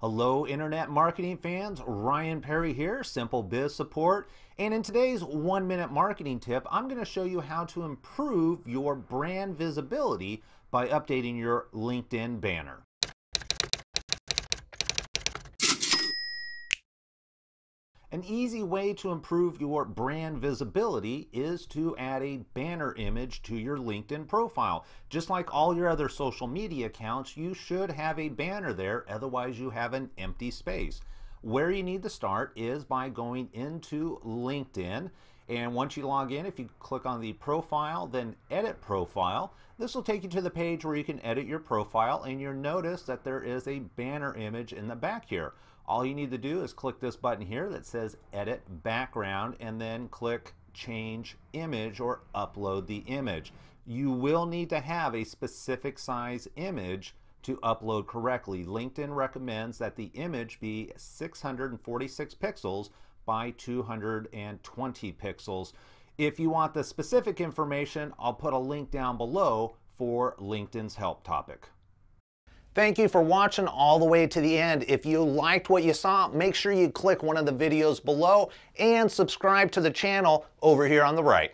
Hello, Internet marketing fans. Ryan Perry here, Simple Biz Support. And in today's one minute marketing tip, I'm going to show you how to improve your brand visibility by updating your LinkedIn banner. An easy way to improve your brand visibility is to add a banner image to your LinkedIn profile. Just like all your other social media accounts, you should have a banner there, otherwise you have an empty space. Where you need to start is by going into LinkedIn and once you log in, if you click on the profile, then edit profile, this will take you to the page where you can edit your profile and you'll notice that there is a banner image in the back here. All you need to do is click this button here that says edit background and then click change image or upload the image. You will need to have a specific size image to upload correctly. LinkedIn recommends that the image be 646 pixels by 220 pixels. If you want the specific information, I'll put a link down below for LinkedIn's help topic. Thank you for watching all the way to the end. If you liked what you saw, make sure you click one of the videos below and subscribe to the channel over here on the right.